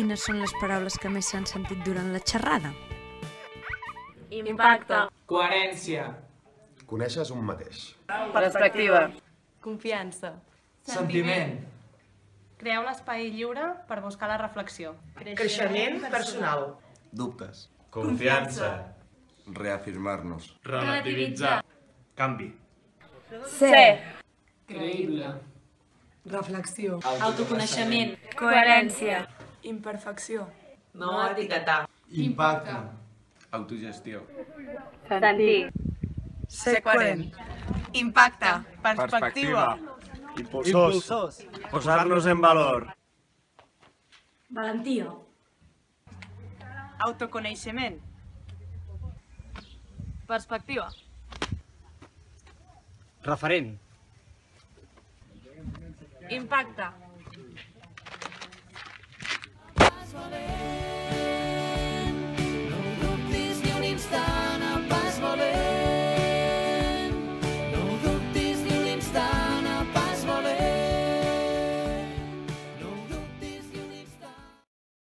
quines són les paraules que més s'han sentit durant la xerrada? Impacte. Coherència. Coneixes un mateix. Perspectiva. Confiança. Sentiment. Creeu l'espai lliure per buscar la reflexió. Creixement personal. Dubtes. Confiança. Reafirmar-nos. Relativitzar. Canvi. Ser. Creïble. Reflexió. Autoconeixement. Coherència. Imperfecció. No etiquetar. Impacte. Autogestió. Sentir. Ser coherent. Impacte. Perspectiva. Impulsors. Posar-nos en valor. Valentia. Autoconeixement. Perspectiva. Referent. Impacte.